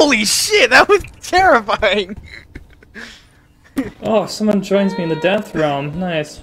Holy shit, that was terrifying! Oh, someone joins me in the death realm. Nice.